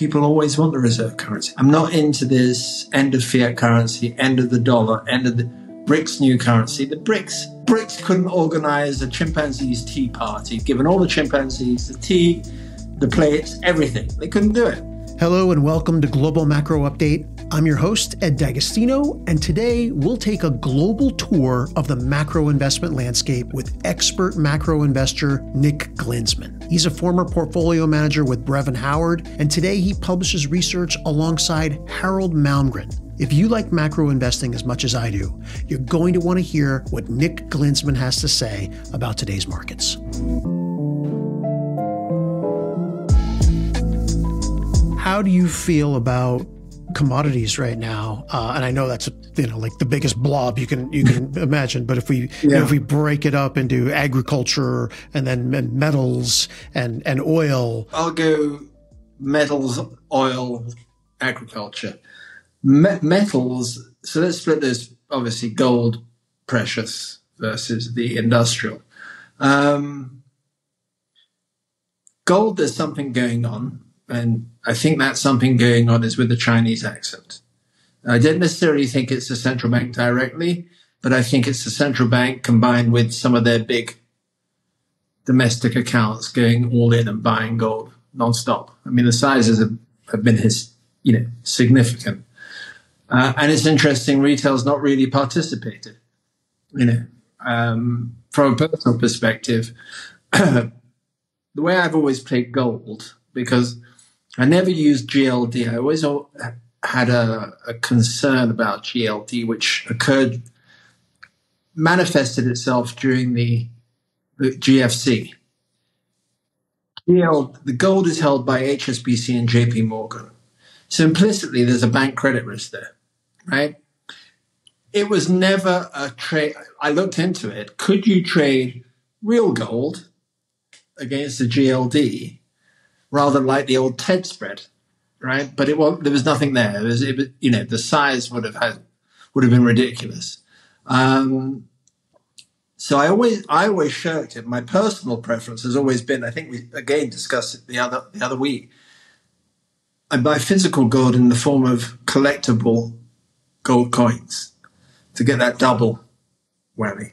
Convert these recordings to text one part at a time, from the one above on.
people always want the reserve currency. I'm not into this end of fiat currency, end of the dollar, end of the BRICS new currency. The BRICS, BRICS couldn't organize a chimpanzees tea party, given all the chimpanzees the tea, the plates, everything. They couldn't do it. Hello and welcome to Global Macro Update. I'm your host, Ed D'Agostino, and today we'll take a global tour of the macro investment landscape with expert macro investor Nick Glinsman. He's a former portfolio manager with Brevan Howard, and today he publishes research alongside Harald Malmgren. If you like macro investing as much as I do, you're going to want to hear what Nick Glinsman has to say about today's markets. How do you feel about commodities right now? Uh, and I know that's you know like the biggest blob you can you can imagine. But if we yeah. you know, if we break it up into agriculture and then metals and and oil, I'll go metals, oil, agriculture, Me- metals. So let's split this. Obviously, gold, precious versus the industrial. Um, gold, there's something going on and I think that's something going on is with the Chinese accent. I don't necessarily think it's the central bank directly, but I think it's the central bank combined with some of their big domestic accounts going all in and buying gold nonstop. I mean, the sizes have, have been his, you know, significant. Uh, and it's interesting, retail's not really participated. You know, um, from a personal perspective, the way I've always played gold, because I never used GLD. I always had a, a concern about GLD, which occurred, manifested itself during the, the GFC. The gold is held by HSBC and JP Morgan. So implicitly, there's a bank credit risk there, right? It was never a trade. I looked into it. Could you trade real gold against the GLD rather like the old TED spread, right? But it was there was nothing there. It was, it you know the size would have had would have been ridiculous. Um, so I always I always shirked it. My personal preference has always been. I think we again discussed it the other the other week. I buy physical gold in the form of collectible gold coins to get that double whammy.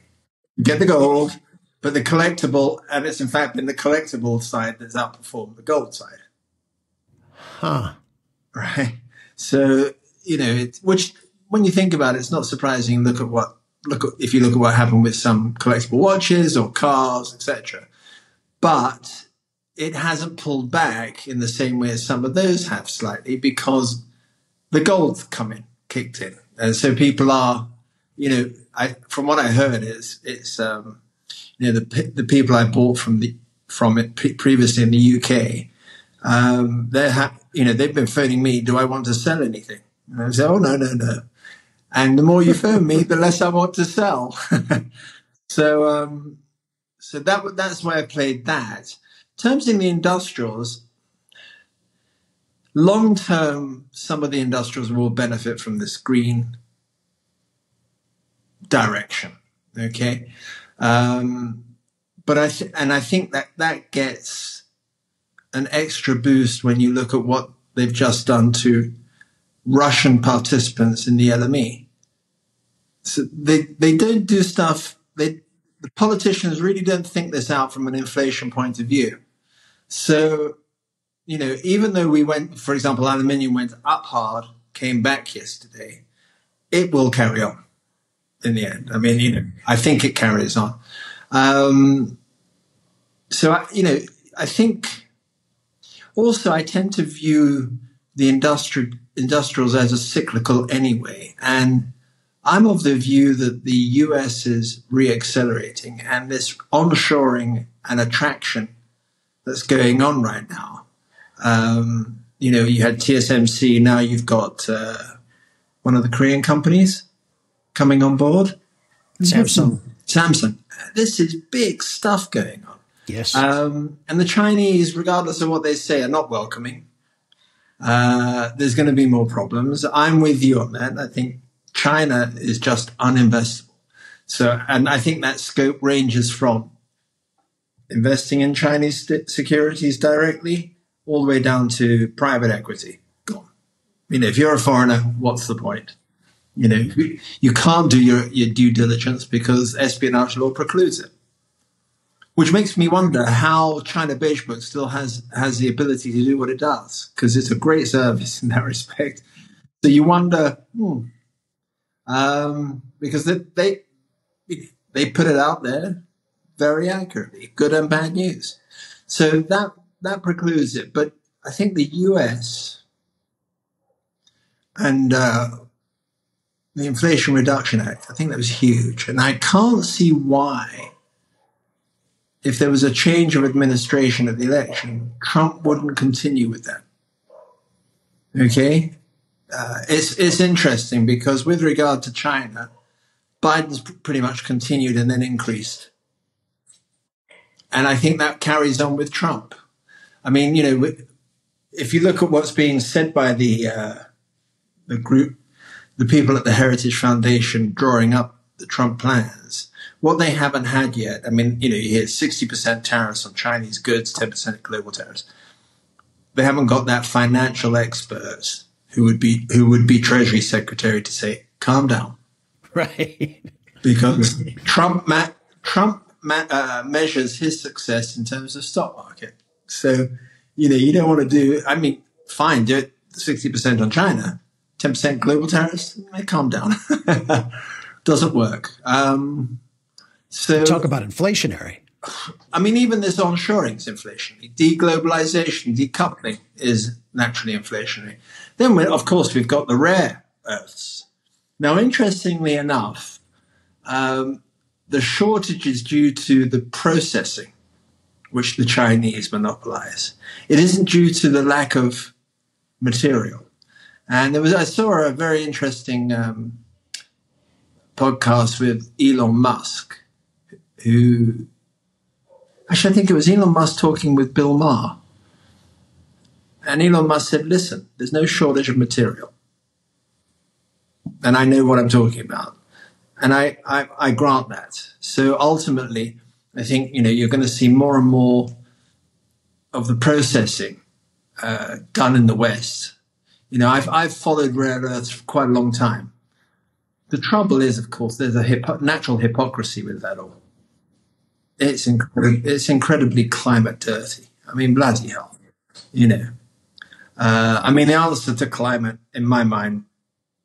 Get the gold, but the collectible, and it's in fact been the collectible side that's outperformed the gold side. Huh. Right. So, you know, it's, which when you think about it, it's not surprising. Look at what, look at, if you look at what happened with some collectible watches or cars, etc. But it hasn't pulled back in the same way as some of those have slightly because the gold's come in, kicked in. And so people are, you know, I, from what I heard is it's, um, you know, the, the people I bought from the, from it pre- previously in the UK, um, they're ha- you know, they've been phoning me, do I want to sell anything? And I say, oh, no, no, no. And the more you phone me, the less I want to sell. so, um, so that, that's why I played that. Terms in the industrials, long term, some of the industrials will benefit from this green direction. Okay. Um, but I th- and I think that that gets an extra boost when you look at what they've just done to Russian participants in the LME. So they they don't do stuff. They the politicians really don't think this out from an inflation point of view. So, you know, even though we went, for example, aluminium went up hard, came back yesterday, it will carry on in the end. I mean, you know, I think it carries on. Um, so, I, you know, I think also I tend to view the industrial industrials as a cyclical anyway. And I'm of the view that the US is reaccelerating and this onshoring and attraction that's going on right now. Um, you know, you had TSMC, now you've got uh, one of the Korean companies coming on board? Samsung. Samsung. This is big stuff going on. Yes. Um, and the Chinese, regardless of what they say, are not welcoming. Uh, there's going to be more problems. I'm with you on that. I think China is just uninvestable. So, and I think that scope ranges from investing in Chinese securities directly all the way down to private equity. Gone. You know, if you're a foreigner, what's the point? You know, you can't do your, your due diligence because espionage law precludes it. Which makes me wonder how China Book still has has the ability to do what it does, because it's a great service in that respect. So you wonder, hmm, um, because they, they they put it out there very accurately, good and bad news. So that that precludes it. But I think the US and uh, the Inflation Reduction Act, I think that was huge, and I can't see why if there was a change of administration at the election, Trump wouldn't continue with that. Okay? Uh, it's, it's interesting because with regard to China, Biden's pretty much continued and then increased. And I think that carries on with Trump. I mean, you know, if you look at what's being said by the, uh, the group, the people at the Heritage Foundation drawing up the Trump plans, what they haven't had yet, I mean, you know, you hear 60% tariffs on Chinese goods, 10% global tariffs. They haven't got that financial expert who would be, who would be Treasury Secretary to say, calm down. Right. Because Trump, ma- Trump ma- uh, measures his success in terms of stock market. So, you know, you don't want to do, I mean, fine, do it 60% on China, 10% global tariffs, calm down. Doesn't work. Um, so talk about inflationary. I mean, even this onshoring is inflationary. Deglobalization, decoupling is naturally inflationary. Then, we, of course, we've got the rare earths. Now, interestingly enough, um, the shortage is due to the processing, which the Chinese monopolize. It isn't due to the lack of material. And there was, I saw a very interesting um, podcast with Elon Musk, who actually I think it was Elon Musk talking with Bill Maher. And Elon Musk said, listen, there's no shortage of material. And I know what I'm talking about. And I, I, I grant that. So ultimately, I think, you know, you're going to see more and more of the processing uh, done in the West. You know, I've, I've followed rare earths for quite a long time. The trouble is, of course, there's a natural hypocrisy with that all it's incredibly, it's incredibly climate dirty. I mean, bloody hell, you know. Uh, I mean, the answer to climate, in my mind,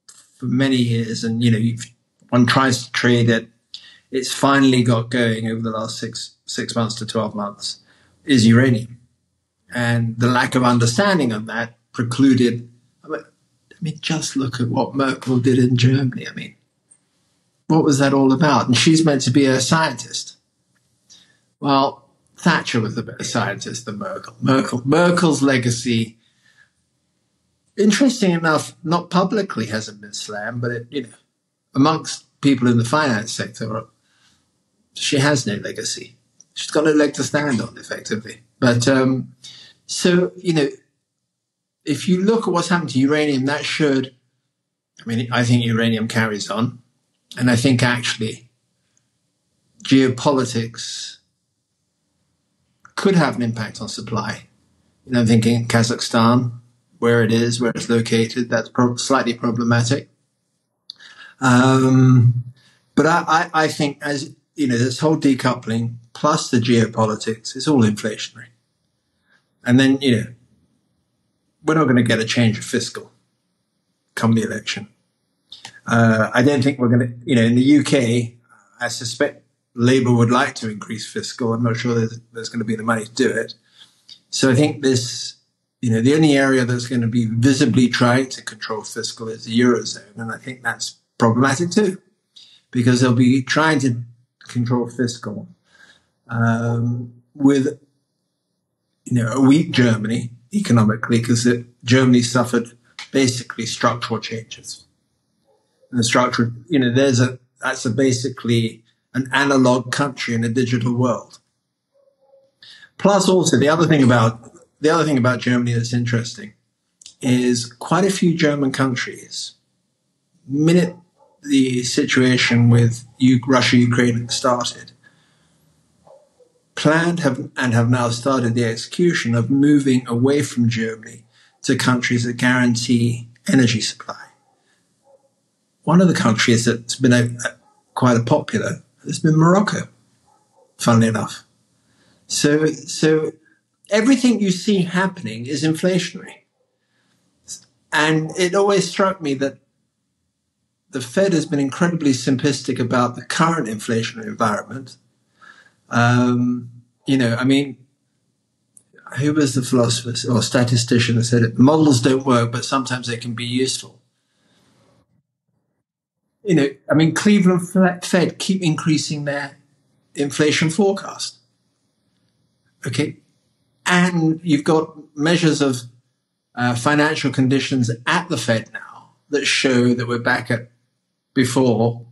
for many years, and you know, one tries to trade it, it's finally got going over the last six six months to twelve months, is uranium, and the lack of understanding of that precluded. I mean, just look at what Merkel did in Germany. I mean, what was that all about? And she's meant to be a scientist well, Thatcher was a better scientist than Merkel. Merkel, Merkel's legacy, interesting enough, not publicly hasn't been slammed, but it, you know, amongst people in the finance sector, she has no legacy. She's got no leg to stand on, effectively. But um, so you know, if you look at what's happened to uranium, that should. I mean, I think uranium carries on, and I think actually geopolitics could have an impact on supply. You know, I'm thinking Kazakhstan, where it is, where it's located, that's pro- slightly problematic. Um, but I, I, I, think as you know, this whole decoupling plus the geopolitics is all inflationary. And then, you know, we're not going to get a change of fiscal come the election. Uh, I don't think we're going to, you know, in the UK, I suspect Labour would like to increase fiscal. I'm not sure there's, there's going to be the money to do it. So I think this, you know, the only area that's going to be visibly trying to control fiscal is the Eurozone. And I think that's problematic too, because they'll be trying to control fiscal um, with, you know, a weak Germany economically, because Germany suffered basically structural changes. And the structure, you know, there's a, that's a basically an analog country in a digital world. Plus, also the other thing about the other thing about Germany that's interesting is quite a few German countries. Minute the situation with Russia Ukraine started, planned have, and have now started the execution of moving away from Germany to countries that guarantee energy supply. One of the countries that's been a, a, quite a popular has been Morocco, funnily enough. So, so everything you see happening is inflationary. And it always struck me that the Fed has been incredibly simplistic about the current inflationary environment. Um, you know, I mean, who was the philosopher or statistician that said it? Models don't work, but sometimes they can be useful. You know, I mean, Cleveland Fed keep increasing their inflation forecast. Okay. And you've got measures of uh, financial conditions at the Fed now that show that we're back at before,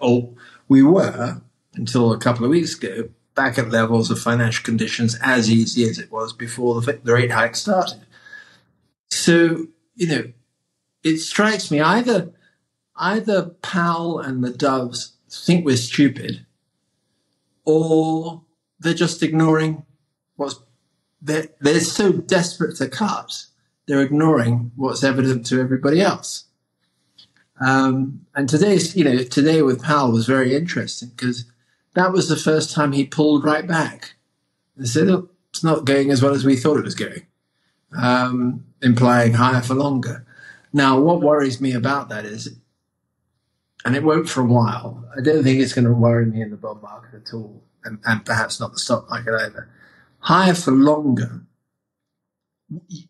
or we were until a couple of weeks ago, back at levels of financial conditions as easy as it was before the, the rate hike started. So, you know, it strikes me either either Powell and the Doves think we're stupid, or they're just ignoring what's they're, they're so desperate to cut, they're ignoring what's evident to everybody else. Um, and today's, you know, today with Powell was very interesting because that was the first time he pulled right back and said, oh, it's not going as well as we thought it was going, um, implying higher for longer. Now, what worries me about that is, and it won't for a while, I don't think it's going to worry me in the bond market at all, and, and perhaps not the stock market either. Higher for longer,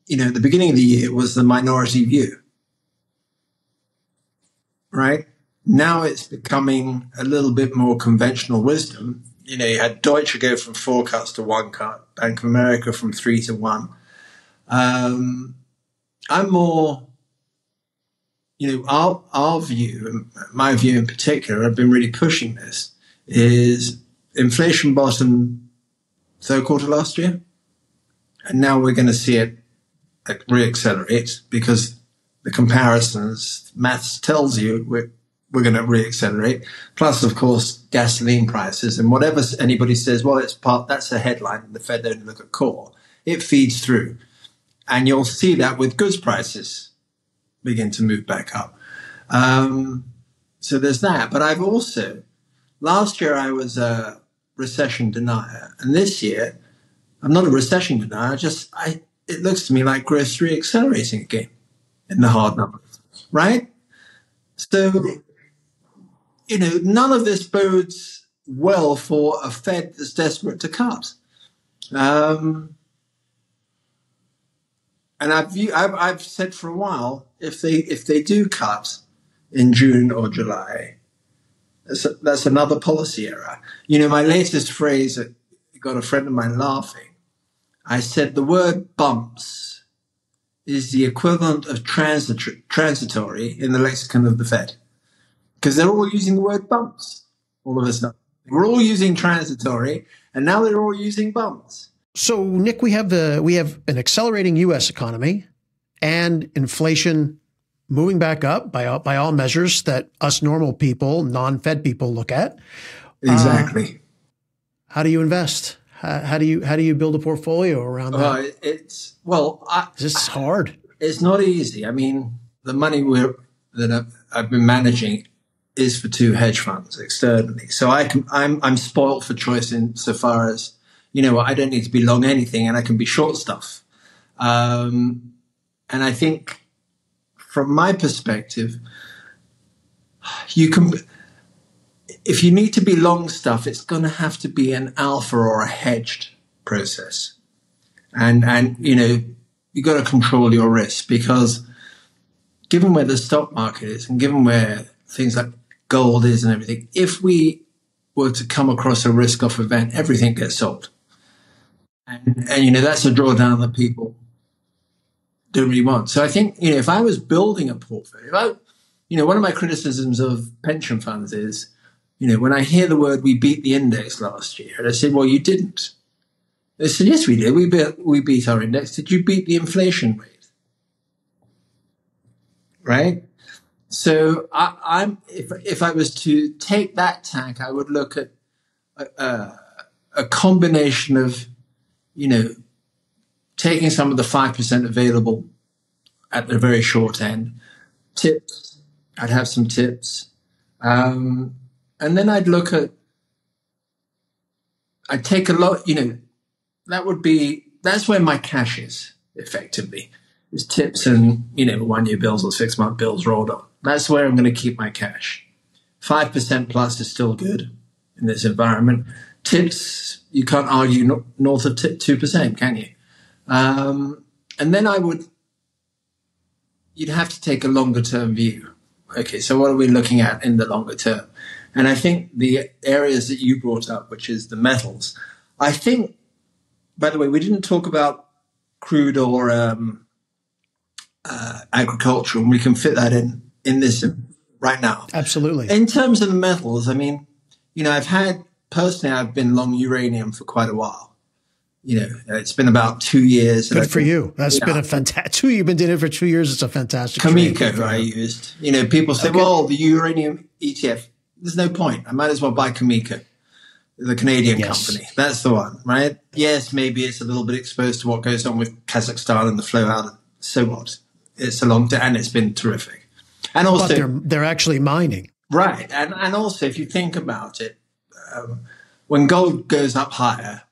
you know, at the beginning of the year was the minority view right? Now it's becoming a little bit more conventional wisdom. You know, you had Deutsche go from four cuts to one cut, Bank of America from three to one. Um, I'm more, you know, our, our view, my view in particular, I've been really pushing this, is inflation bottom third quarter last year. And now we're going to see it reaccelerate because the comparisons, maths tells you we're, we're going to reaccelerate. Plus, of course, gasoline prices and whatever anybody says, well, it's part, that's a headline. The Fed don't look at core. It feeds through. And you'll see that with goods prices begin to move back up. Um, so there's that. But I've also, last year I was a recession denier. And this year, I'm not a recession denier. Just, I, it looks to me like growth's reaccelerating again in the hard numbers, right? So, you know, none of this bodes well for a Fed that's desperate to cut. Um, and I've, I've, I've said for a while, if they if they do cut in June or July, that's, a, that's another policy error. You know, my latest phrase got a friend of mine laughing. I said the word bumps is the equivalent of transit- transitory in the lexicon of the Fed. Because they're all using the word bumps all of a sudden. We're all using transitory, and now they're all using bumps. So, Nick, we have the we have an accelerating U.S. economy and inflation moving back up by by all measures that us normal people, non-Fed people, look at. Exactly. Uh, how do you invest? How, how, do you how do you build a portfolio around that? Uh, it's well, I, it's hard. It's not easy. I mean, the money we're that I've, I've been managing is for two hedge funds externally, so I can I'm I'm spoiled for choice in so far as you know I don't need to be long anything, and I can be short stuff. Um, and I think, from my perspective, you can if you need to be long stuff, it's going to have to be an alpha or a hedged process. And, and, you know, you got to control your risk because given where the stock market is and given where things like gold is and everything, if we were to come across a risk off event, everything gets sold. And, and, you know, that's a drawdown that people don't really want. So I think, you know, if I was building a portfolio, I, you know, one of my criticisms of pension funds is you know, when I hear the word "we beat the index last year," and I say, "Well, you didn't." They said, "Yes, we did. We beat we beat our index. Did you beat the inflation rate?" Right. So I, am if if I was to take that tack, I would look at a, a, a combination of, you know, taking some of the 5% available at the very short end, tips, I'd have some tips. Um, and then I'd look at, I'd take a lot, you know, that would be, that's where my cash is effectively is tips and, you know, one year bills or six month bills rolled on. That's where I'm going to keep my cash. 5% plus is still good in this environment. Tips, you can't argue north of 2%, can you? Um, and then I would, you'd have to take a longer term view. Okay, so what are we looking at in the longer term? And I think the areas that you brought up, which is the metals, I think, by the way, we didn't talk about crude or um, uh, agriculture, and we can fit that in in this right now. Absolutely. In terms of the metals, I mean, you know, I've had personally, I've been long uranium for quite a while. You know, it's been about two years. Good for you. That's yeah. been a fantastic. Two, you've been doing it for two years. It's a fantastic. Cameco, I used. You know, people say, okay. "Well, the uranium ETF." There's no point. I might as well buy Cameco, the Canadian yes. company. That's the one, right? Yes, maybe it's a little bit exposed to what goes on with Kazakhstan and the flow out. So what? It's a long time, and it's been terrific. And also, but they're they're actually mining, right? And and also, if you think about it, um, when gold goes up higher,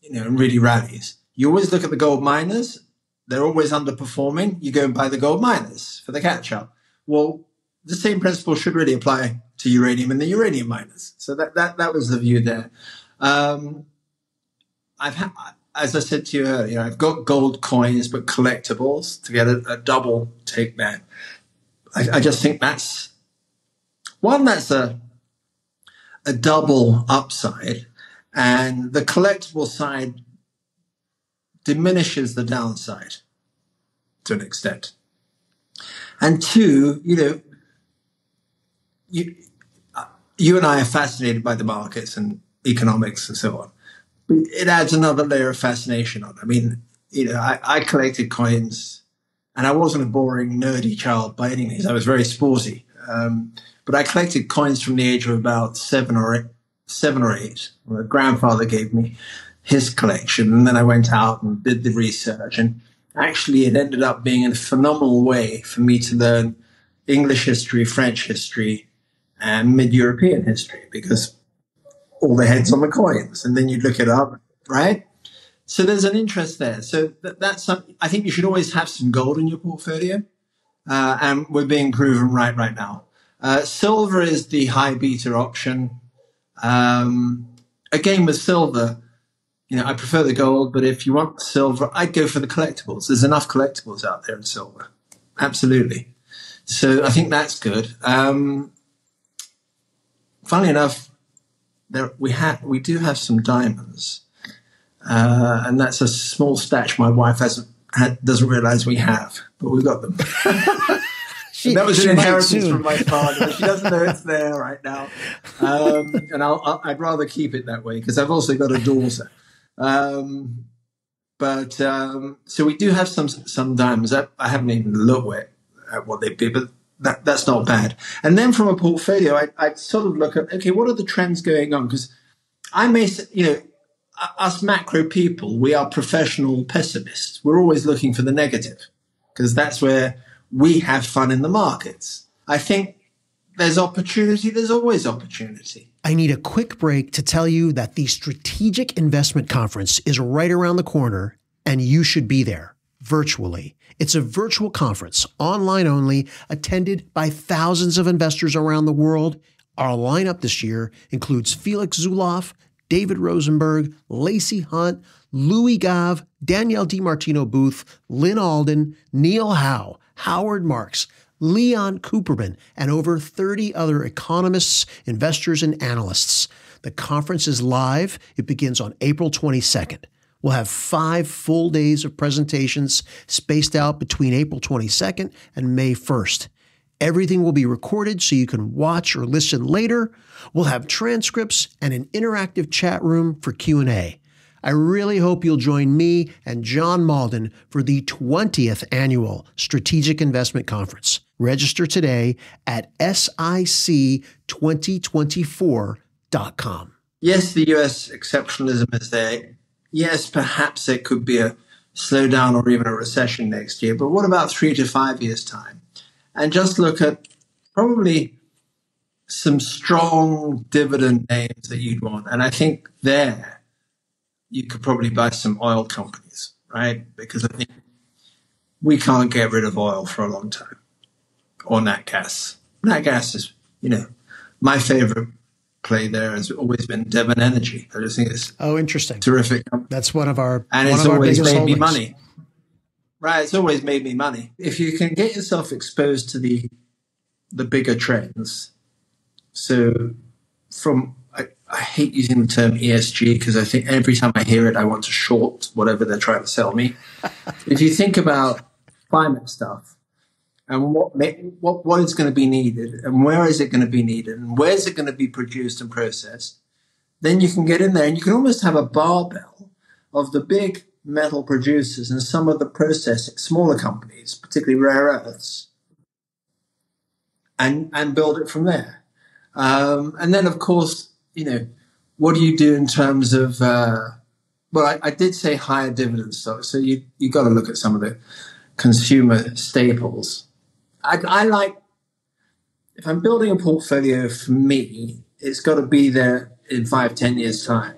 you know, and really rallies, you always look at the gold miners. They're always underperforming. You go and buy the gold miners for the catch up. Well, the same principle should really apply to uranium and the uranium miners. So that that that was the view there. Um, I've had, as I said to you earlier, I've got gold coins but collectibles to get a, a double take there. I, I just think that's one that's a a double upside, and the collectible side diminishes the downside to an extent. And two, you know, you, you and I are fascinated by the markets and economics and so on. It adds another layer of fascination on. I mean, you know, I, I collected coins and I wasn't a boring, nerdy child by any means. I was very sporty. Um, but I collected coins from the age of about seven or eight, seven or eight. My grandfather gave me his collection, and then I went out and did the research. And actually, it ended up being in a phenomenal way for me to learn English history, French history, and mid-European history because all the heads on the coins, and then you look it up, right? So there's an interest there. So that, that's something, I think you should always have some gold in your portfolio. Uh, and we're being proven right right now. Uh, silver is the high beta option. Um, again, with silver, you know, I prefer the gold, but if you want silver, I'd go for the collectibles. There's enough collectibles out there in silver. Absolutely. So I think that's good. Um, funnily enough, there we have we do have some diamonds. Uh, and that's a small stash my wife hasn't had, doesn't realize we have, but we've got them. she, that was an inheritance from my father. She doesn't know it's there right now, um, and i would rather keep it that way because I've also got a daughter. Um, but um, so we do have some some diamonds. I, I haven't even looked at, at what they'd be, but that, that's not bad. And then from a portfolio, I, I sort of look at okay, what are the trends going on? Because I may, you know, us macro people, we are professional pessimists. We're always looking for the negative because that's where we have fun in the markets. I think there's opportunity. There's always opportunity. I need a quick break to tell you that the Strategic Investment Conference is right around the corner and you should be there virtually. It's a virtual conference, online only, attended by thousands of investors around the world. Our lineup this year includes Felix Zulauf, David Rosenberg, Lacey Hunt, Louis Gave, Danielle DiMartino Booth, Lyn Alden, Neil Howe, Howard Marks, Leon Cooperman, and over 30 other economists, investors, and analysts. The conference is live. It begins on April 22nd. We'll have five full days of presentations spaced out between April 22nd and May 1st. Everything will be recorded so you can watch or listen later. We'll have transcripts and an interactive chat room for Q&A. I really hope you'll join me and John Mauldin for the 20th annual Strategic Investment Conference. Register today at sic2024.com. yes, the US exceptionalism is there. Yes, perhaps there could be a slowdown or even a recession next year. But what about three to five years' time? And just look at probably some strong dividend names that you'd want. And I think there you could probably buy some oil companies, right? Because I think we can't get rid of oil for a long time or nat gas. Nat gas is, you know, my favorite play there has always been Devon Energy. I just think it's oh interesting, terrific. That's one of our and it's always made holdings. me money. Right, it's always made me money. If you can get yourself exposed to the the bigger trends, so from I, I hate using the term ESG because I think every time I hear it, I want to short whatever they're trying to sell me. if you think about climate stuff and what what what is going to be needed and where is it going to be needed and where is it going to be produced and processed, then you can get in there and you can almost have a barbell of the big metal producers and some of the processing smaller companies, particularly rare earths, and and build it from there. Um, and then, of course, you know, what do you do in terms of? Uh, well, I, I, did say higher dividend stocks, so you you got to look at some of the consumer staples. I, I like if I'm building a portfolio for me, it's got to be there in five, ten years time.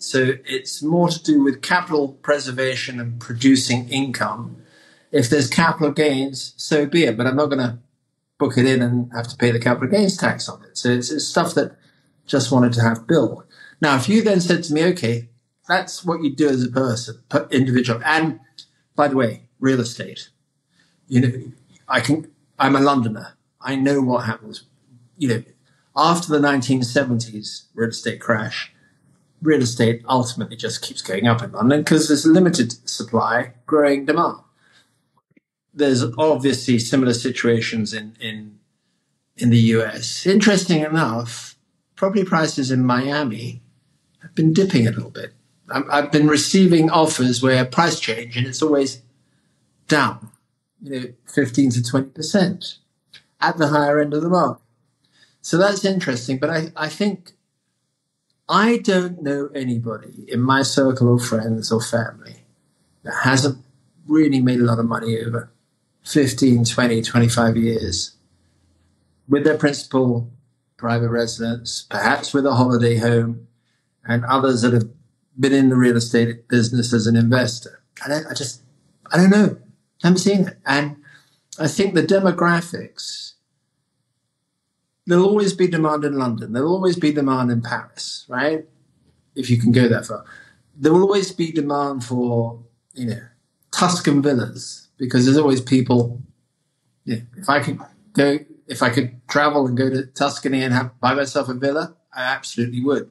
So it's more to do with capital preservation and producing income. If there's capital gains, so be it. But I'm not going to book it in and have to pay the capital gains tax on it. So it's, it's stuff that just wanted to have built. Now, if you then said to me, okay, that's what you do as a person, individual. And by the way, real estate. You know, I can, I'm a Londoner. I know what happens. You know, after the 1970s real estate crash, real estate ultimately just keeps going up in London because there's limited supply, growing demand. There's obviously similar situations in, in, in the US. Interesting enough, property prices in Miami have been dipping a little bit. I've been receiving offers where price change and it's always down, you know, 15 to 20% at the higher end of the market. So that's interesting. But I, I think I don't know anybody in my circle of friends or family that hasn't really made a lot of money over 15, 20, 25 years with their principal private residence, perhaps with a holiday home, and others that have been in the real estate business as an investor. I, I just, I don't know. I haven't seen it. And I think the demographics there'll always be demand in London. There'll always be demand in Paris, right? If you can go that far. There will always be demand for, you know, Tuscan villas because there's always people. Yeah, if I could go, if I could travel and go to Tuscany and have buy myself a villa, I absolutely would.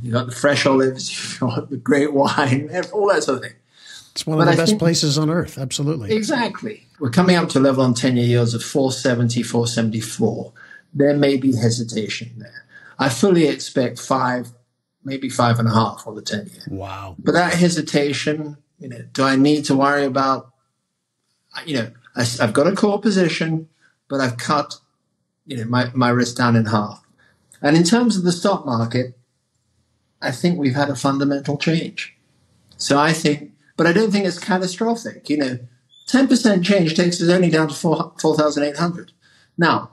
You got the fresh olives, you've got the great wine, all that sort of thing. It's one of but the I best think, places on earth, absolutely. Exactly. We're coming up to a level on 10 year yields of 470, 474 there may be hesitation there. I fully expect five, maybe five and a half on the 10 year. Wow. But that hesitation, you know, do I need to worry about, you know, I, have got a core position, but I've cut, you know, my, my risk down in half. And in terms of the stock market, I think we've had a fundamental change. So I think, but I don't think it's catastrophic. You know, 10% change takes us only down to 4,800. 4, now,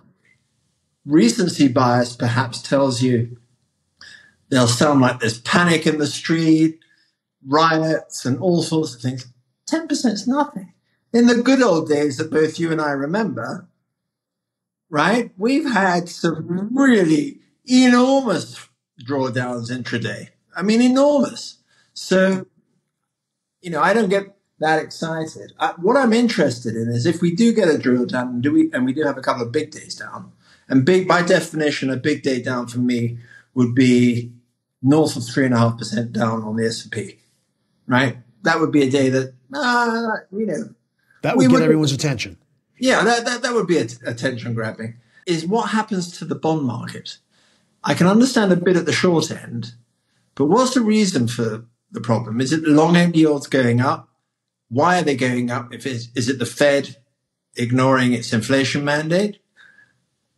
recency bias perhaps tells you they'll sound like there's panic in the street, riots, and all sorts of things. 10% is nothing. In the good old days that both you and I remember, right, we've had some really enormous drawdowns intraday. I mean, enormous. So, you know, I don't get that excited. I, what I'm interested in is if we do get a drill down, and do we, and we do have a couple of big days down, and big, by definition, a big day down for me would be north of three and a half percent down on the S&P, right? That would be a day that, uh, you know, that would get would, everyone's attention. Yeah, that, that, that would be attention grabbing. Is what happens to the bond market? I can understand a bit at the short end, but what's the reason for the problem? Is it the long end yields going up? Why are they going up? If it's, is it the Fed ignoring its inflation mandate?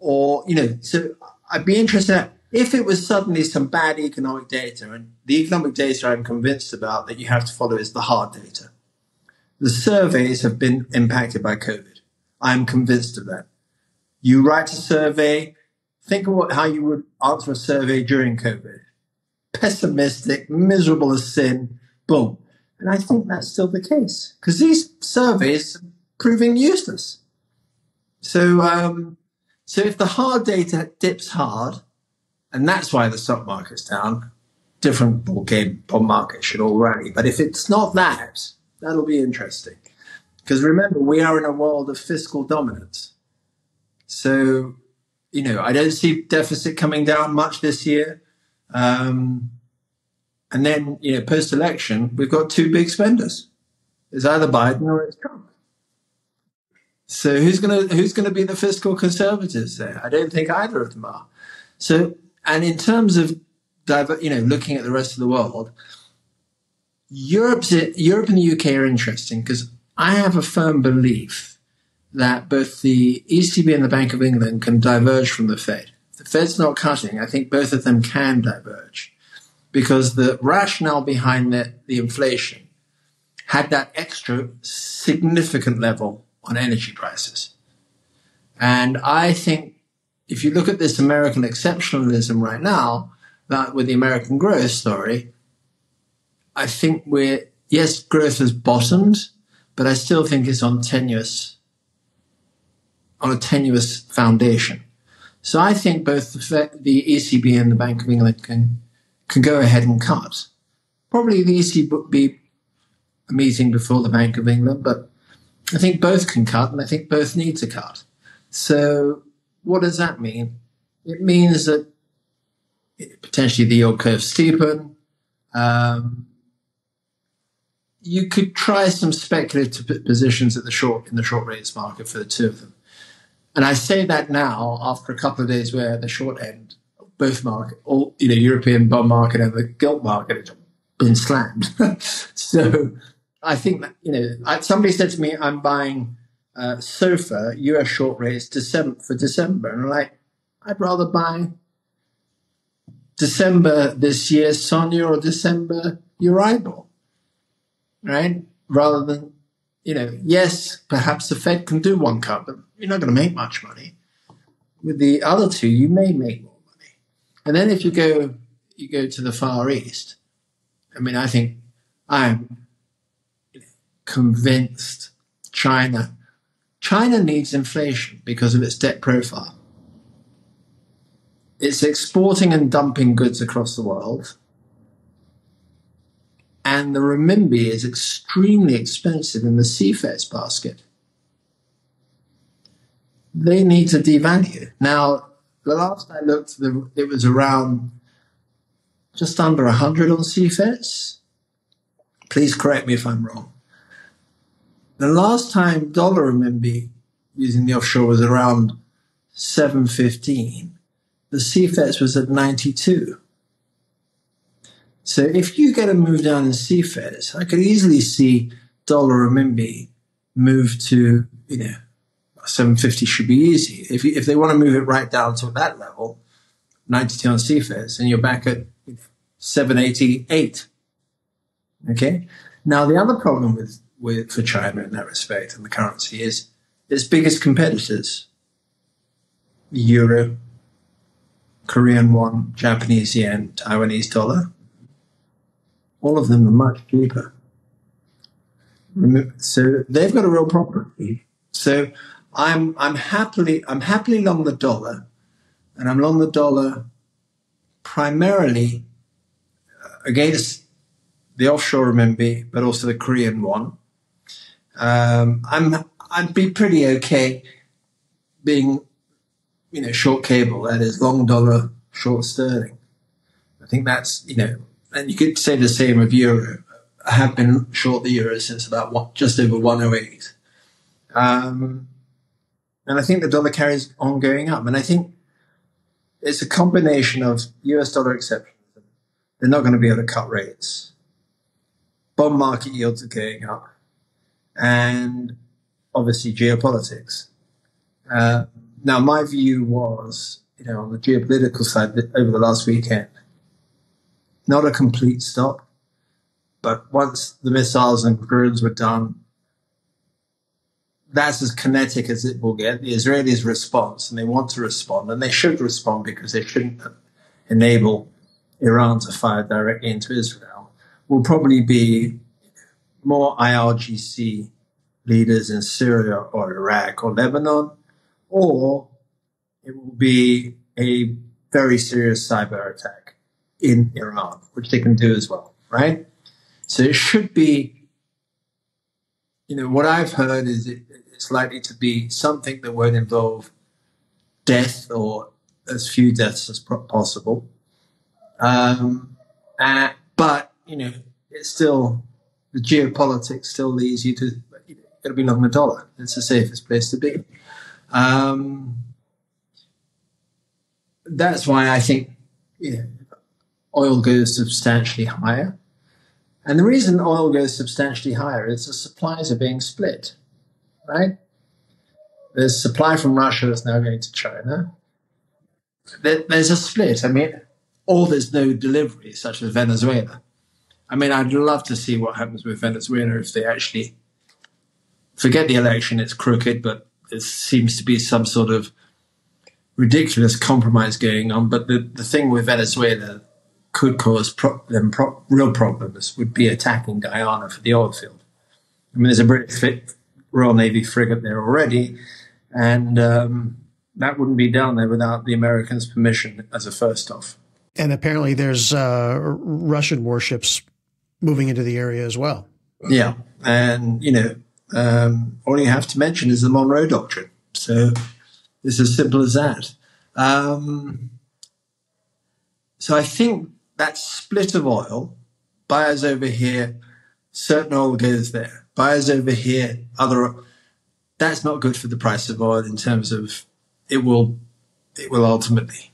Or you know, so I'd be interested. if it was suddenly some bad economic data, and the economic data I'm convinced about that you have to follow is the hard data. The surveys have been impacted by COVID. I'm convinced of that. You write a survey, think of what, how you would answer a survey during COVID. Pessimistic, miserable as sin, boom. And I think that's still the case because these surveys are proving useless. So, um, so if the hard data dips hard, and that's why the stock market's down, different ball game, bond market should all rally. But if it's not that, that'll be interesting. Because remember, we are in a world of fiscal dominance. So, you know, I don't see deficit coming down much this year. Um, and then, you know, post election, we've got two big spenders. It's either Biden or it's Trump. So who's going to who's going to be the fiscal conservatives there? I don't think either of them are. So, and in terms of you know looking at the rest of the world, Europe's Europe and the UK are interesting because I have a firm belief that both the ECB and the Bank of England can diverge from the Fed. the Fed's not cutting. I think both of them can diverge because the rationale behind the, the inflation had that extra significant level on energy prices. And I think if you look at this American exceptionalism right now, that with the American growth story, I think we're, yes, growth has bottomed, but I still think it's on tenuous, on a tenuous foundation. So I think both the, ECB and the Bank of England can can go ahead and cut. Probably the ECB be meeting before the Bank of England, but I think both can cut, and I think both need to cut. So what does that mean? It means that potentially the yield curve steepen. Um, you could try some speculative positions at the short in the short rates market for the two of them. And I say that now after a couple of days where the short end, both market, all you know, European bond market and the gilt market have been slammed. so I think that you know, somebody said to me, "I'm buying uh, SOFR US short rates December for December," and I'm like, I'd rather buy December this year SONIA or December Euribor right? Rather than, you know, yes, perhaps the Fed can do one cut, but you're not going to make much money. With the other two, you may make more money. And then if you go, you go to the Far East, I mean, I think I'm convinced China, China needs inflation because of its debt profile. It's exporting and dumping goods across the world and the renminbi is extremely expensive in the CFETS basket. They need to devalue. Now, the last I looked, it was around just under 100 on CFETS. Please correct me if I'm wrong. The last time dollar renminbi using the offshore was around 715. The CFETS was at 92. So if you get a move down in CFETS, I could easily see dollar renminbi move to, you know, 750 should be easy. If, if they want to move it right down to that level, 92 on CFETS, and you're back at 788. Okay. Now, the other problem with, with, for China in that respect and the currency is its biggest competitors, euro, Korean won, Japanese yen, Taiwanese dollar, all of them are much cheaper. So they've got a real problem. So I'm I'm happily I'm happily long the dollar, and I'm long the dollar primarily uh, against the offshore renminbi, but also the Korean won. Um, I'm I'd be pretty okay being you know short cable that is long dollar short sterling. I think that's you know and you could say the same of euro. I have been short the euro since about one, just over 108. Um, and I think the dollar carries on going up. And I think it's a combination of US dollar exceptions. They're not going to be able to cut rates. Bond market yields are going up. And obviously geopolitics. Uh, now, my view was you know, on the geopolitical side over the last weekend. Not a complete stop, but once the missiles and drones were done, that's as kinetic as it will get. The Israelis response, and they want to respond, and they should respond because they shouldn't enable Iran to fire directly into Israel, will probably be more IRGC leaders in Syria or Iraq or Lebanon, or it will be a very serious cyber attack in Iran, which they can do as well, right? So it should be, you know, what I've heard is it, it's likely to be something that won't involve death or as few deaths as possible. Um, uh, but, you know, it's still, the geopolitics still leads you to, you know, to be long the dollar. It's the safest place to be. Um, that's why I think oil goes substantially higher. And the reason oil goes substantially higher is the supplies are being split, right? There's supply from Russia that's now going to China. there's a split. I mean, or there's no delivery, such as Venezuela. I mean, I'd love to see what happens with Venezuela if they actually forget the election, it's crooked, but there seems to be some sort of ridiculous compromise going on. But the, the thing with Venezuela could cause pro- them pro- real problems would be attacking Guyana for the oil field. I mean, there's a British Royal Navy frigate there already, and um, that wouldn't be down there without the Americans' permission as a first off. And apparently, there's uh, Russian warships moving into the area as well. Yeah, and you know, um, all you have to mention is the Monroe Doctrine. So it's as simple as that. Um, so I think that split of oil, buyers over here, certain oil goes there. Buyers over here, other. That's not good for the price of oil in terms of it will, it will ultimately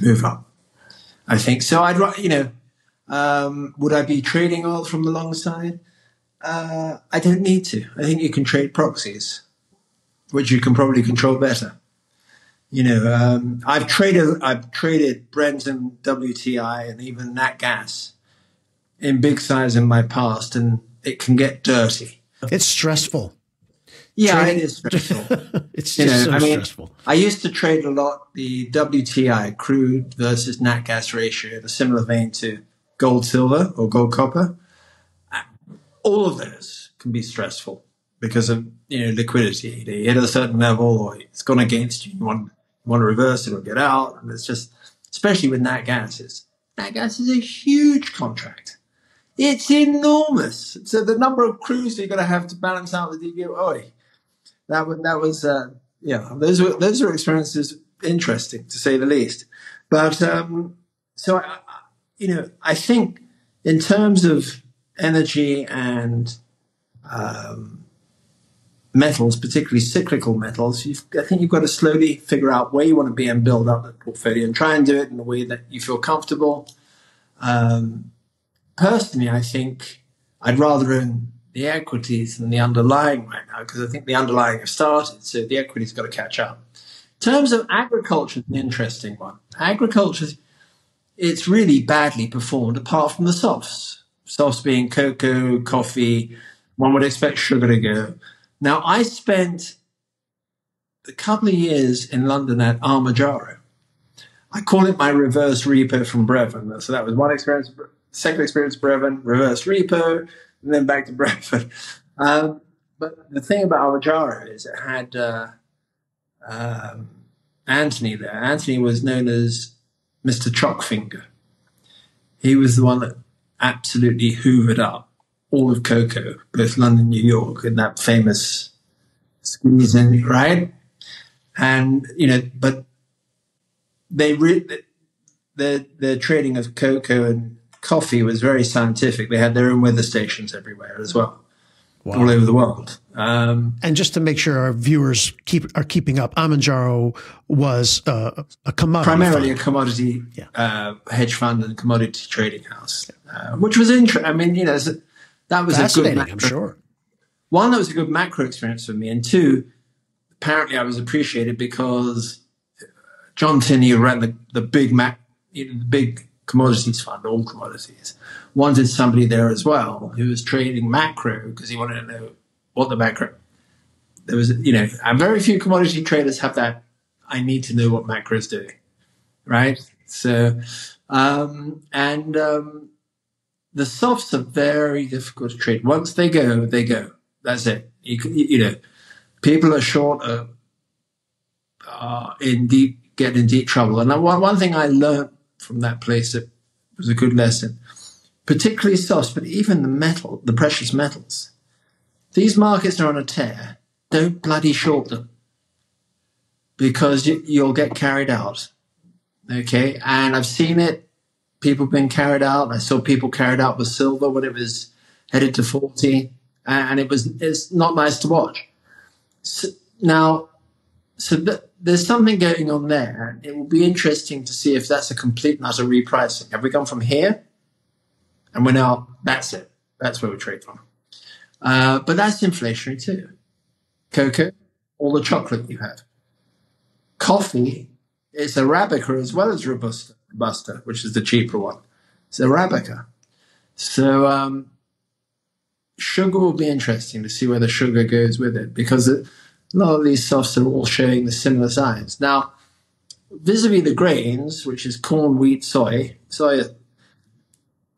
move up. I think so. I'd you know, um, would I be trading oil from the long side? Uh, I don't need to. I think you can trade proxies, which you can probably control better. You know, um, I've traded I've traded Brent and WTI and even nat gas in big size in my past, and it can get dirty. It's stressful. Yeah, Trading. it is stressful. it's just know, so I mean, stressful. I used to trade a lot the WTI crude versus nat gas ratio in a similar vein to gold silver or gold copper all of those can be stressful because of you know liquidity. You hit a certain level, or it's gone against you. You want you want to reverse it or get out, and it's just especially with nat gases. Nat gas is a huge contract. It's enormous. So the number of crews you're going to have to balance out the DV01. That was that was uh, yeah. Those were those were experiences interesting to say the least. But um, so I, you know, I think in terms of energy and um, metals, particularly cyclical metals, I think you've got to slowly figure out where you want to be and build up that portfolio and try and do it in a way that you feel comfortable. Um, personally, I think I'd rather own the equities than the underlying right now because I think the underlying have started, so the equities got to catch up. In terms of agriculture, an interesting one. Agriculture, it's really badly performed apart from the softs softs being cocoa, coffee. One would expect sugar to go. Now, I spent a couple of years in London at Armajaro. I call it my reverse repo from Brevan. So that was one experience, second experience Brevan, reverse repo, and then back to Brevan. Um, but the thing about Armajaro is it had uh, um, Anthony there. Anthony was known as Mr. Chocfinger. He was the one that absolutely hoovered up all of cocoa, both London, New York, in that famous squeeze in, right? And, you know, but they re- the, the trading of cocoa and coffee was very scientific. They had their own weather stations everywhere as well. Wow. all over the world. Um, and just to make sure our viewers keep are keeping up, Armajaro was uh, a commodity, primarily fund. a commodity yeah. uh, hedge fund and commodity trading house, uh, which was interesting. I mean, you know, that was a good. Macro, I'm sure. One, that was a good macro experience for me, and two, apparently, I was appreciated because John Tinney, ran the, the big Mac, you know, the big commodities fund, all commodities, wanted somebody there as well who was trading macro because he wanted to know what the macro. There was, you know, and very few commodity traders have that. I need to know what macro is doing, right? So, um, and um, the softs are very difficult to trade. Once they go, they go. That's it. You, you know, people are short uh, uh, in deep, get in deep trouble. And one, one thing I learned from that place that was a good lesson, particularly softs, but even the metal, the precious metals. These markets are on a tear. Don't bloody short them because you, you'll get carried out. Okay. And I've seen it. People been carried out. I saw people carried out with silver when it was headed to 40 and it was, it's not nice to watch. So, now, so th- there's something going on there. It will be interesting to see if that's a complete and utter repricing. Have we gone from here and we're now, that's it. That's where we trade from. Uh, but that's inflationary too. Cocoa, all the chocolate you have. Coffee is Arabica as well as Robusta, Robusta, which is the cheaper one. It's Arabica. So, um, sugar will be interesting to see where the sugar goes with it because a lot of these softs are all showing the similar signs. Now, vis-a-vis the grains, which is corn, wheat, soy, soy,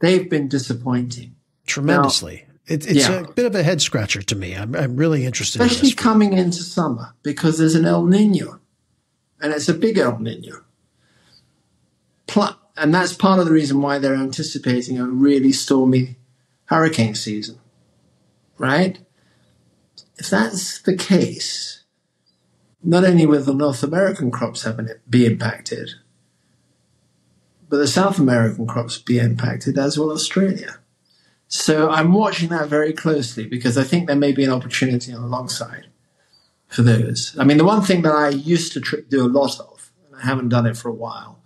they've been disappointing tremendously. Now, it, it's yeah. a bit of a head scratcher to me. I'm, I'm really interested, especially in coming into summer because there's an El Nino, and it's a big El Nino. and that's part of the reason why they're anticipating a really stormy hurricane season, right? if that's the case, not only will the North American crops have an, be impacted, but the South American crops be impacted as well Australia. So I'm watching that very closely because I think there may be an opportunity on the long side for those. I mean, the one thing that I used to tr- do a lot of, and I haven't done it for a while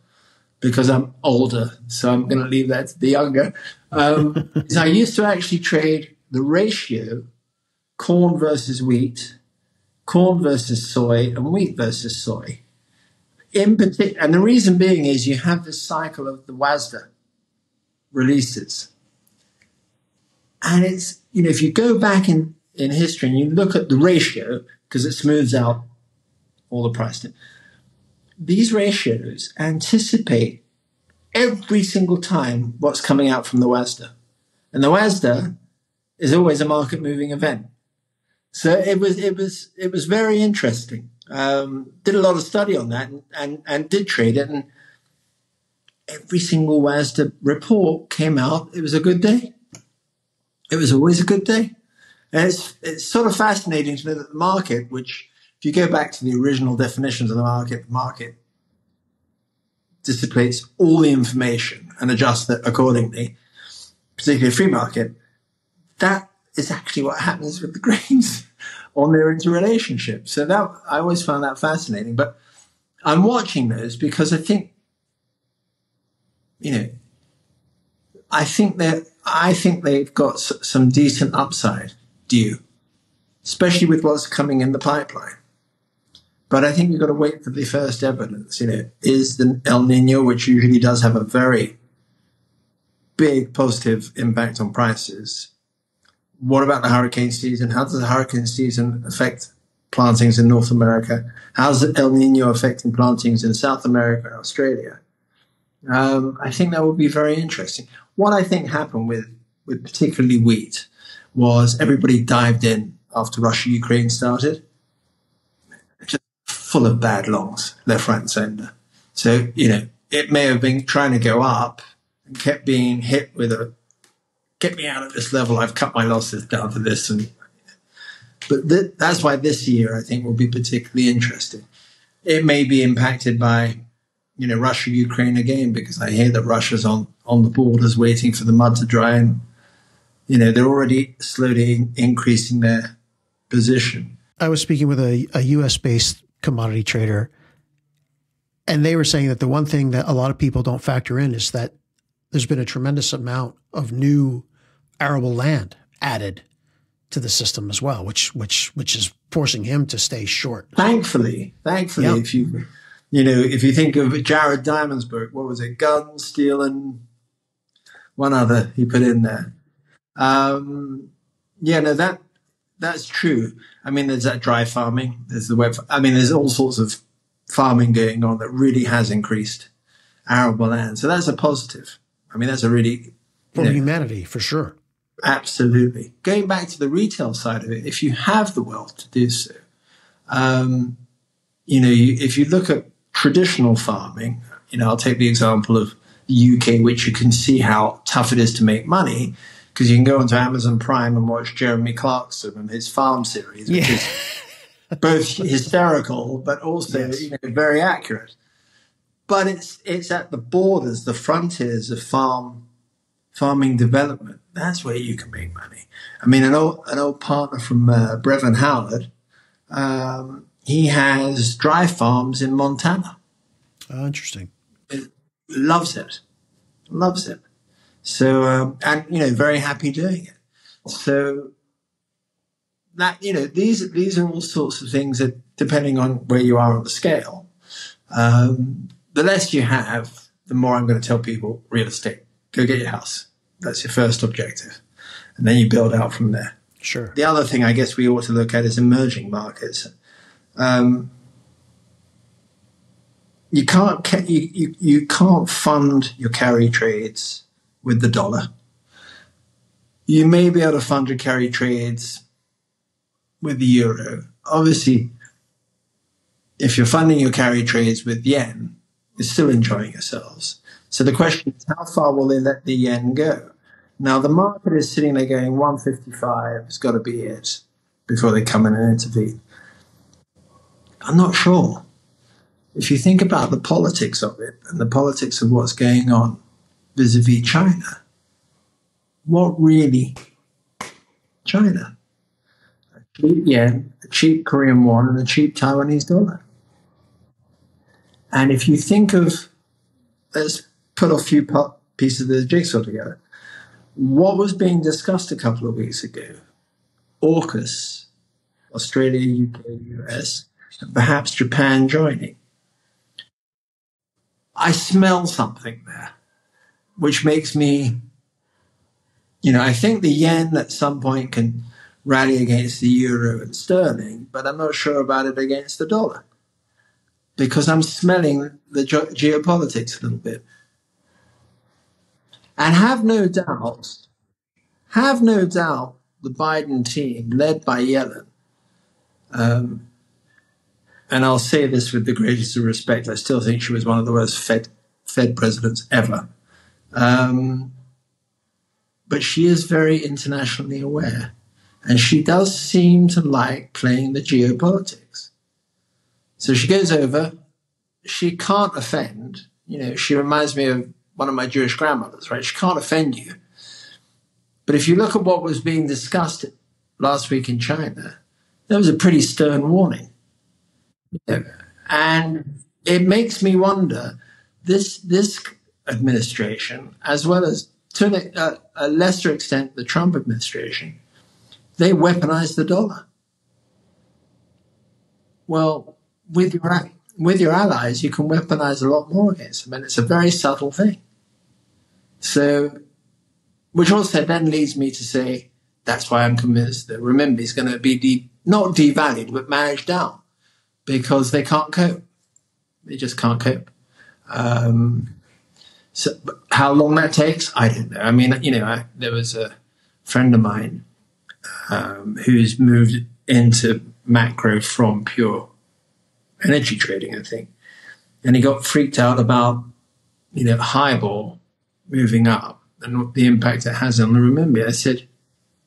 because I'm older, so I'm going to leave that to the younger, um, is I used to actually trade the ratio corn versus wheat, corn versus soy, and wheat versus soy. In particular, and the reason being is you have this cycle of the WASDE releases. And it's, you know, if you go back in, in history and you look at the ratio, because it smooths out all the price, these ratios anticipate every single time what's coming out from the WASDE. And the WASDE is always a market moving event. So it was it was it was very interesting. Um, did a lot of study on that and, and, and did trade it. And every single WASDE report came out. It was a good day. It was always a good day. And it's, it's sort of fascinating to know that the market, which if you go back to the original definitions of the market, the market dissipates all the information and adjusts it accordingly, particularly free market. That is actually what happens with the grains on their interrelationship. So that I always found that fascinating. But I'm watching those because I think, you know, I think that I think they've got some decent upside due, especially with what's coming in the pipeline. But I think you've got to wait for the first evidence. You know, is the El Nino, which usually does have a very big positive impact on prices, what about the hurricane season? How does the hurricane season affect plantings in North America? How's El Nino affecting plantings in South America and Australia? Um, I think that would be very interesting. What I think happened with, with particularly wheat was everybody dived in after Russia Ukraine started, just full of bad longs, left, right, and center. So, you know, it may have been trying to go up and kept being hit with a get me out of this level. I've cut my losses down to this. And but th- that's why this year I think will be particularly interesting. It may be impacted by you know Russia Ukraine again because I hear that Russia's on on the borders waiting for the mud to dry and you know they're already slowly increasing their position. I was speaking with a, a US based commodity trader and they were saying that the one thing that a lot of people don't factor in is that there's been a tremendous amount of new arable land added to the system as well, which which which is forcing him to stay short. Thankfully, thankfully, if you you know, if you think of Jared Diamond's book, what was it? Gun, Steel, and one other he put in there. Um, yeah, no, that that's true. I mean, there's that dry farming. There's the web. I mean, there's all sorts of farming going on that really has increased arable land. So that's a positive. I mean, that's a really for know, humanity for sure. Absolutely. Going back to the retail side of it, if you have the wealth to do so, um, you know, you, if you look at traditional farming, you know, I'll take the example of the UK, which you can see how tough it is to make money because you can go onto Amazon Prime and watch Jeremy Clarkson and his farm series, which yeah. is both hysterical but also yes. you know, very accurate. But it's it's at the borders, the frontiers of farm farming development. That's where you can make money. I mean, an old an old partner from uh, Brevan Howard, um, he has dry farms in Montana. Oh, interesting. It loves it, loves it. So, um, and you know, very happy doing it. So that you know, these these are all sorts of things that, depending on where you are on the scale, um, the less you have, the more I'm going to tell people real estate. Go get your house. That's your first objective, and then you build out from there. Sure. The other thing I guess we ought to look at is emerging markets. Um, you can't you, you, you can't fund your carry trades with the dollar. You may be able to fund your carry trades with the euro. Obviously, if you're funding your carry trades with yen, you're still enjoying yourselves. So the question is, how far will they let the yen go? Now, the market is sitting there going 155 has got to be it before they come in and intervene. I'm not sure. If you think about the politics of it and the politics of what's going on, vis-a-vis China. What really China? A cheap yen, a cheap Korean won, and a cheap Taiwanese dollar. And if you think of, let's put a few pieces of the jigsaw together. What was being discussed a couple of weeks ago? AUKUS, Australia, UK, US, perhaps Japan joining. I smell something there which makes me, you know, I think the yen at some point can rally against the euro and sterling, but I'm not sure about it against the dollar because I'm smelling the ge- geopolitics a little bit. And have no doubt, have no doubt the Biden team, led by Yellen, um, and I'll say this with the greatest of respect, I still think she was one of the worst Fed, Fed presidents ever. Um, but she is very internationally aware. And she does seem to like playing the geopolitics. So she goes over, she can't offend. You know, she reminds me of one of my Jewish grandmothers, right? She can't offend you. But if you look at what was being discussed last week in China, there was a pretty stern warning. And it makes me wonder this, this administration, as well as to a, uh, a lesser extent the Trump administration, they weaponized the dollar. Well, with your with your allies, you can weaponize a lot more against them, and it's a very subtle thing. So, which also then leads me to say that's why I'm convinced that Renminbi is going to be de- not devalued but managed down because they can't cope. They just can't cope. Um, so how long that takes, I don't know. I mean, you know, I, there was a friend of mine um, who's moved into macro from pure energy trading, I think, and he got freaked out about you know HIBOR moving up and the impact it has on the renminbi. I said,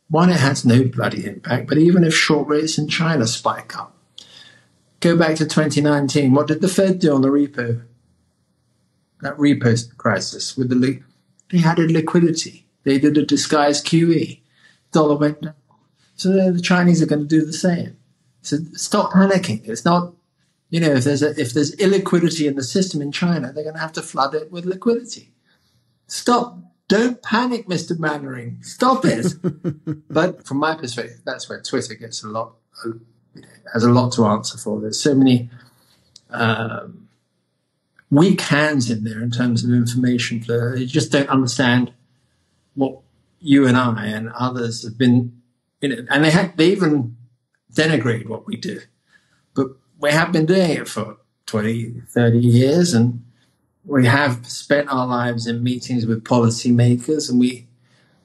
one, it has no bloody impact, but even if short rates in China spike up, go back to 2019. What did the Fed do on the repo? that repo crisis with the they had a liquidity. They did a disguised QE. Dollar went down. So the Chinese are going to do the same. So stop panicking. It's not, you know, if there's a, if there's illiquidity in the system in China, they're going to have to flood it with liquidity. Stop. Don't panic, Mr. Mainwaring. Stop it. but from my perspective, that's where Twitter gets a lot, has a lot to answer for. There's so many um, weak hands in there in terms of information flow. They just don't understand what you and I and others have been, you know, and they have, they even denigrate what we do. But we have been doing it for 20, 30 years and we have spent our lives in meetings with policymakers and we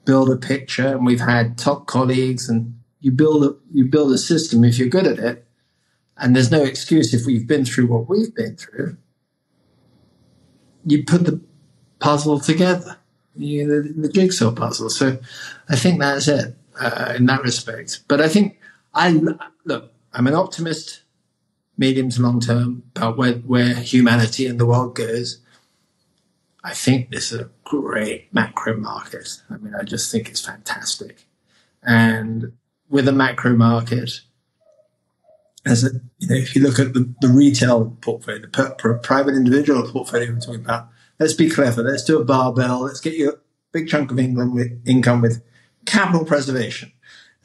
build a picture and we've had top colleagues and you build a, you build a system if you're good at it. And there's no excuse if we've been through what we've been through. You put the puzzle together, you know, the, the, jigsaw puzzle. So I think that's it uh, in that respect. But I think I look, I'm an optimist, medium to long term about where, where humanity and the world goes. I think this is a great macro market. I mean, I just think it's fantastic. And with a macro market, as a, you know, if you look at the, the retail portfolio, the per, per private individual portfolio we're talking about, let's be clever. Let's do a barbell. Let's get you a big chunk of England with income with capital preservation.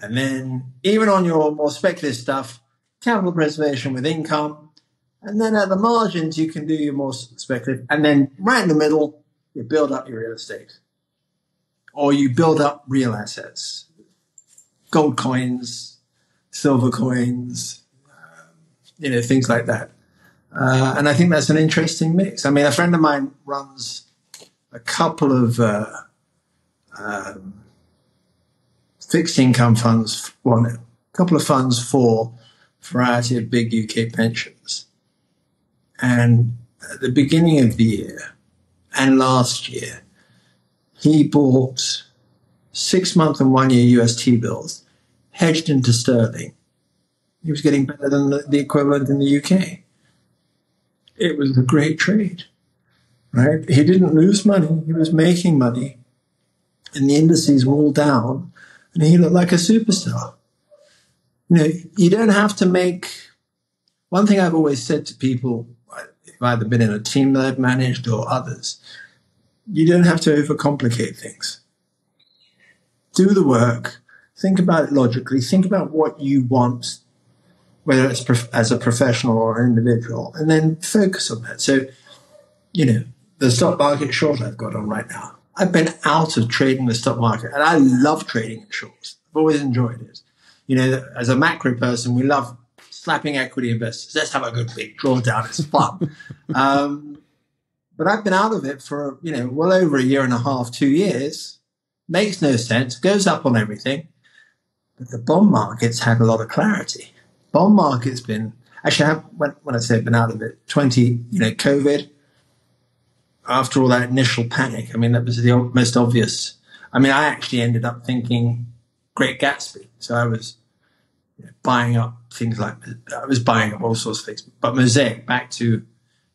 And then even on your more speculative stuff, capital preservation with income. And then at the margins, you can do your more speculative. And then right in the middle, you build up your real estate or you build up real assets, gold coins, silver coins, um, you know, things like that. Uh, and I think that's an interesting mix. I mean, a friend of mine runs a couple of uh, um, fixed income funds, well, a couple of funds for a variety of big UK pensions. And at the beginning of the year and last year, he bought six month and one year UST bills hedged into sterling. He was getting better than the, the equivalent in the UK. It was a great trade, right? He didn't lose money. He was making money and the indices were all down and he looked like a superstar. You know, you don't have to make one thing I've always said to people, either been in a team that I've managed or others, you don't have to overcomplicate things. Do the work, think about it logically, think about what you want, whether it's prof- as a professional or an individual, and then focus on that. So, you know, the stock market short I've got on right now, I've been out of trading the stock market and I love trading in shorts. I've always enjoyed it. You know, as a macro person, we love slapping equity investors. Let's have a good big drawdown. It's fun. um, but I've been out of it for, you know, well over a year and a half, two years. Makes no sense. Goes up on everything. But the bond market's had a lot of clarity. Bond market's been, actually, I have, when, when I say been out of it, 20, you know, COVID, after all that initial panic, I mean, that was the most obvious. I mean, I actually ended up thinking Great Gatsby. So I was buying up things like, I was buying up all sorts of things, but Mosaic back to,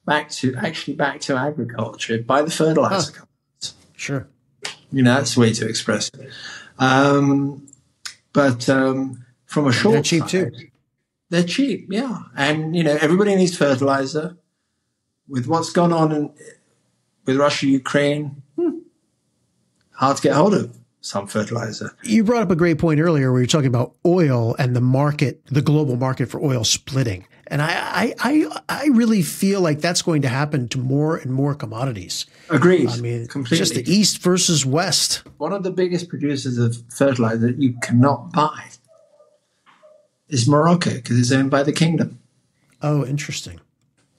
back to, actually back to agriculture, by the fertilizer huh. Sure. You know, that's the way to express it. Um, but, um, from a short They're cheap side, too. They're cheap, yeah. And, you know, everybody needs fertilizer. With what's gone on in, with Russia, Ukraine, hmm, hard to get hold of some fertilizer. You brought up a great point earlier where you're talking about oil and the market, the global market for oil splitting. And I, I, I, really feel like that's going to happen to more and more commodities. Agreed. I mean, completely. Just the East versus West. One of the biggest producers of fertilizer that you cannot buy is Morocco because it's owned by the kingdom. Oh, interesting.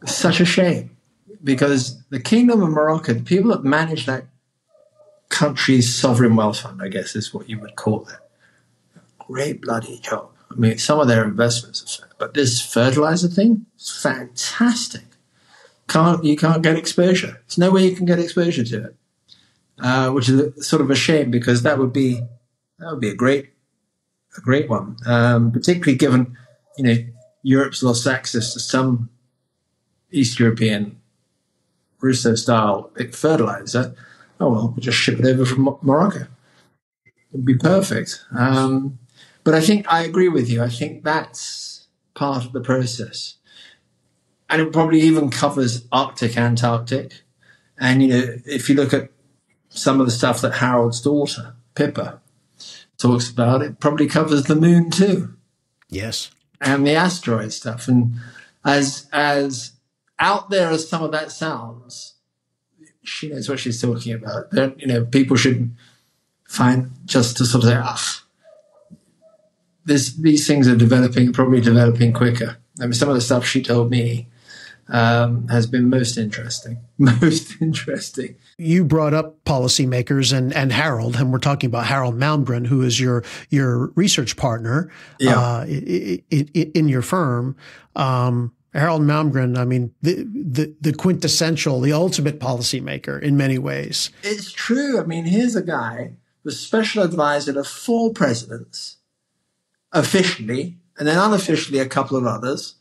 Such a shame because the Kingdom of Morocco, the people that manage that country's sovereign wealth fund, I guess is what you would call it, great bloody job. I mean, some of their investments, are. but this fertilizer thing is fantastic. Can't you can't get exposure? There's no way you can get exposure to it, uh, which is sort of a shame because that would be that would be a great a great one, um, particularly given you know Europe's lost access to some East European Russo style fertilizer, oh well, we'll just ship it over from Morocco. It'd be perfect. Um, but I think I agree with you. I think that's part of the process. And it probably even covers Arctic, Antarctic. And, you know, if you look at some of the stuff that Harald's daughter, Pippa, talks about, it probably covers the moon too. Yes. And the asteroid stuff. And as, as out there as some of that sounds, she knows what she's talking about. That, you know, people should find just to sort of say, ah, this, these things are developing, probably developing quicker. I mean, some of the stuff she told me um, has been most interesting. Most interesting. You brought up policymakers and and Harald, and we're talking about Harald Malmgren, who is your your research partner yeah. uh, in, in, your firm. Um, Harald Malmgren, I mean, the, the, the quintessential, the ultimate policymaker in many ways. It's true. I mean, here's a guy was special advisor to four presidents, officially, and then unofficially a couple of others.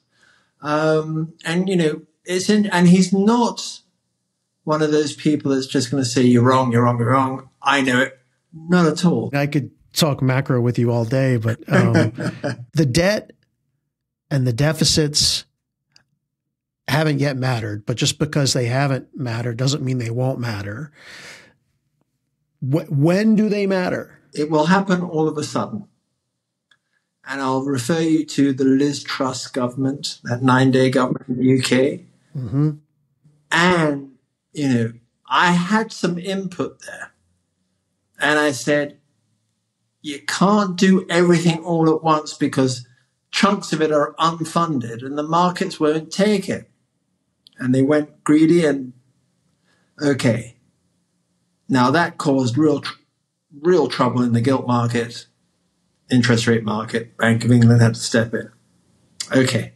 Um, and you know, it's in, and he's not one of those people that's just going to say you're wrong, you're wrong, you're wrong. I know it. Not at all. I could talk macro with you all day, but um, the debt and the deficits haven't yet mattered. But just because they haven't mattered doesn't mean they won't matter. when do they matter? It will happen all of a sudden. And I'll refer you to the Liz Truss government, that nine day government in the UK. Mm-hmm. And, you know, I had some input there. And I said, you can't do everything all at once because chunks of it are unfunded and the markets won't take it. And they went greedy and okay. Now that caused real, real trouble in the gilt market interest rate market, Bank of England had to step in. Okay.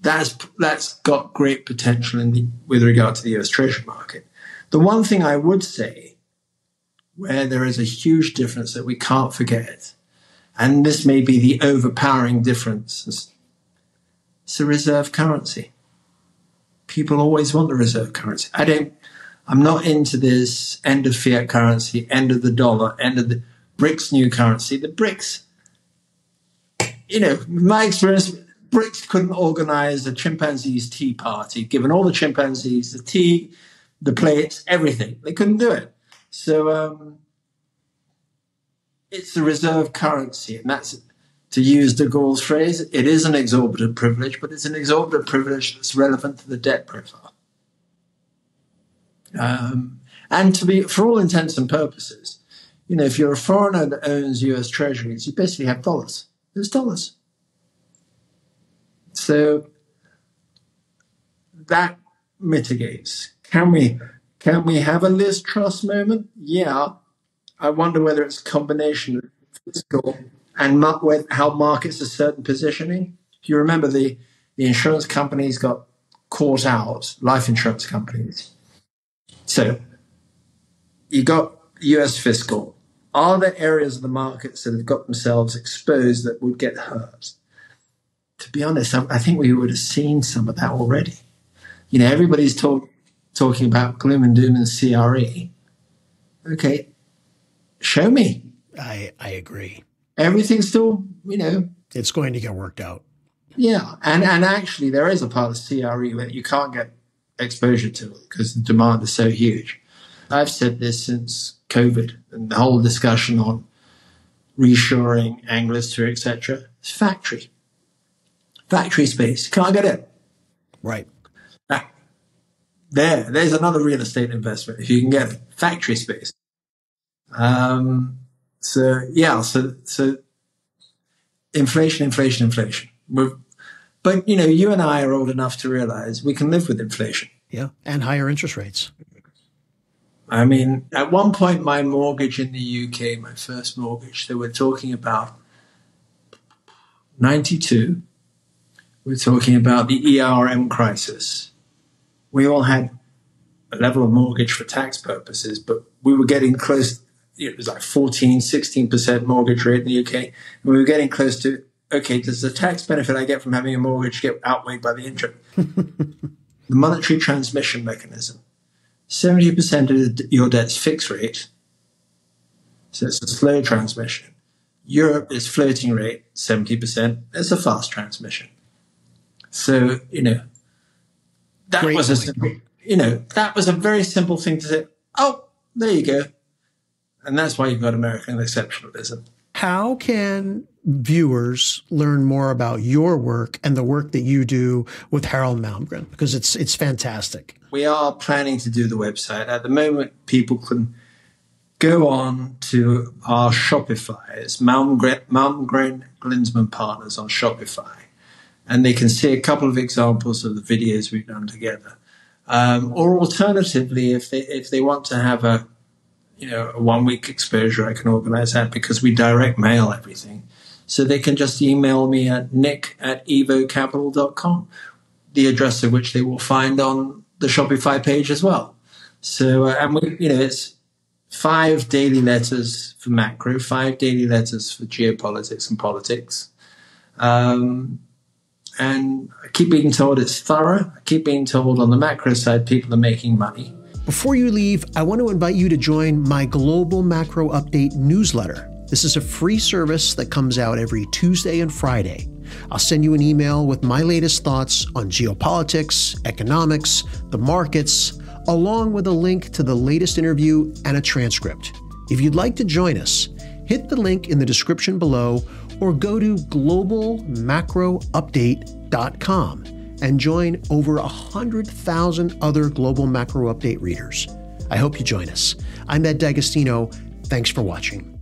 That's, that's got great potential in the, with regard to the US Treasury market. The one thing I would say where there is a huge difference that we can't forget, and this may be the overpowering difference, it's the reserve currency. People always want the reserve currency. I don't, I'm not into this end of fiat currency, end of the dollar, end of the, BRICS new currency. The BRICS, you know, my experience, BRICS couldn't organize a chimpanzee's tea party, given all the chimpanzees, the tea, the plates, everything. They couldn't do it. So um, it's the reserve currency, and that's to use de Gaulle's phrase. It is an exorbitant privilege, but it's an exorbitant privilege that's relevant to the debt profile. Um, and to be, for all intents and purposes, you know, if you're a foreigner that owns US treasuries, you basically have dollars. There's dollars. So that mitigates. Can we can we have a Liz Truss moment? Yeah. I wonder whether it's a combination of fiscal and how markets are certain positioning. If you remember the, the insurance companies got caught out, life insurance companies. So you got US fiscal, are there areas of the markets that have got themselves exposed that would get hurt? To be honest, I, think we would have seen some of that already. You know, everybody's talk, talking about gloom and doom and CRE. Okay, show me. I I agree. Everything's still, you know, it's going to get worked out. Yeah, and and actually, there is a part of CRE where you can't get exposure to because the demand is so huge. I've said this since COVID and the whole discussion on reshoring, Anglicity, etc. It's factory. Factory space. Can't get it. Right. Ah, there, there's another real estate investment if you can get it. Factory space. Um, so yeah, so so inflation, inflation, inflation. We're, but you know, you and I are old enough to realize we can live with inflation. Yeah, and higher interest rates. I mean, at one point, my mortgage in the UK, my first mortgage, they were talking about 92. We're talking about the ERM crisis. We all had a level of mortgage for tax purposes, but we were getting close. It was like 14, 16% mortgage rate in the UK. And we were getting close to, okay, does the tax benefit I get from having a mortgage get outweighed by the interest? the monetary transmission mechanism 70% of your debt's fixed rate. So it's a slow transmission. Europe is floating rate, 70%. It's a fast transmission. So, you know, that Great was a simple, you know, that was a very simple thing to say. Oh, there you go. And that's why you've got American exceptionalism. how can viewers learn more about your work and the work that you do with Harald Malmgren? Because it's it's fantastic. We are planning to do the website. At the moment, people can go on to our Shopify. It's Malmgren, Malmgren Glinsman Partners on Shopify. And they can see a couple of examples of the videos we've done together. Um, or alternatively, if they if they want to have a you know a one week exposure, I can organize that because we direct mail everything. So they can just email me at nick at evocapital.com, the address of which they will find on the Shopify page as well. So, uh, and we, you know, it's five daily letters for macro, five daily letters for geopolitics and politics. Um, and I keep being told it's thorough. I keep being told on the macro side, people are making money. Before you leave, I want to invite you to join my Global Macro Update newsletter. This is a free service that comes out every Tuesday and Friday. I'll send you an email with my latest thoughts on geopolitics, economics, the markets, along with a link to the latest interview and a transcript. If you'd like to join us, hit the link in the description below or go to globalmacroupdate.com and join over 100,000 other Global Macro Update readers. I hope you join us. I'm Ed D'Agostino. Thanks for watching.